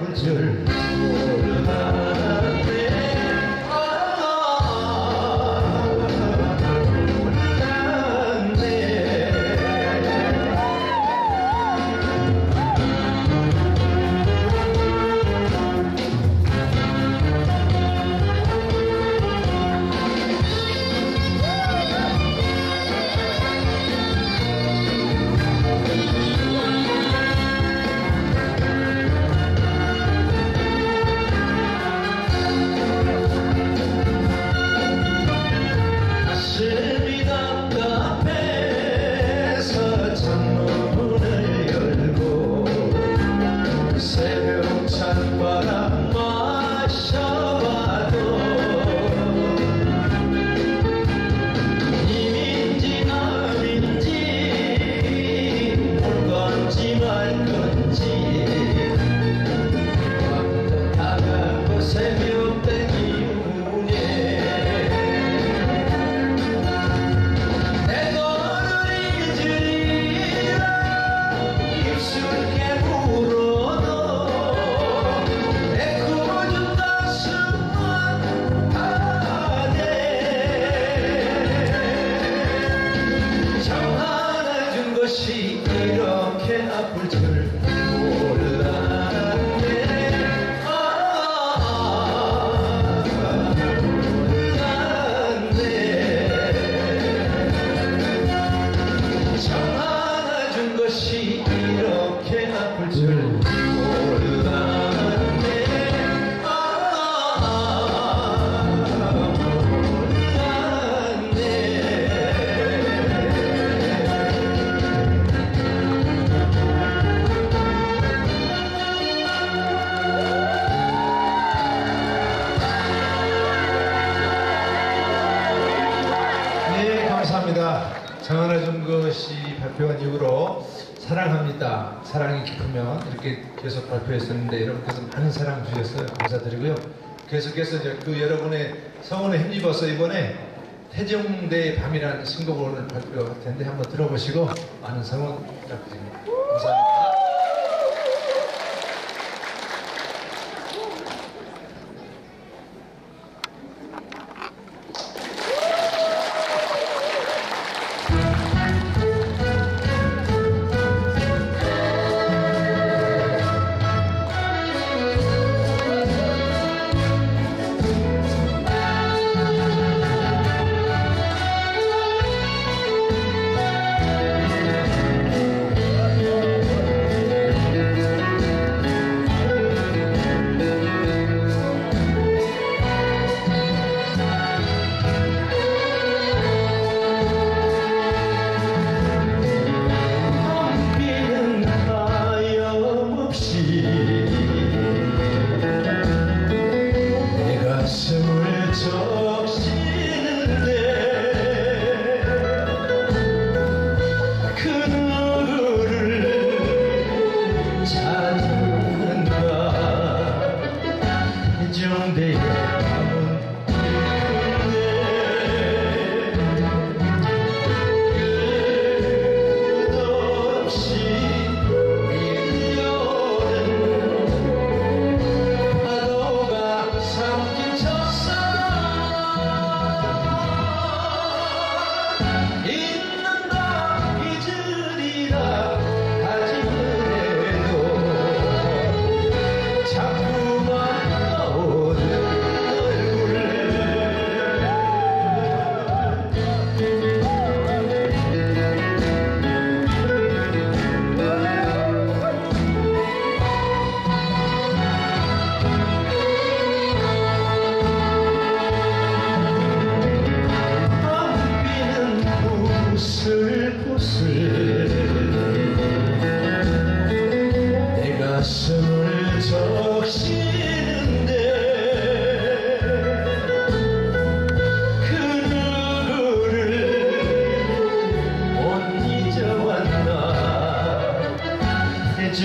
Winter. 사랑합니다. 사랑이 깊으면 이렇게 계속 발표했었는데 여러분께서 많은 사랑 주셨어요. 감사드리고요. 계속해서 이제 그 여러분의 성원에 힘입어서 이번에 태종대의 밤이라는 신곡을 발표할 텐데 한번 들어보시고 많은 성원 부탁드립니다. 감사합니다. 정대야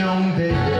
onde.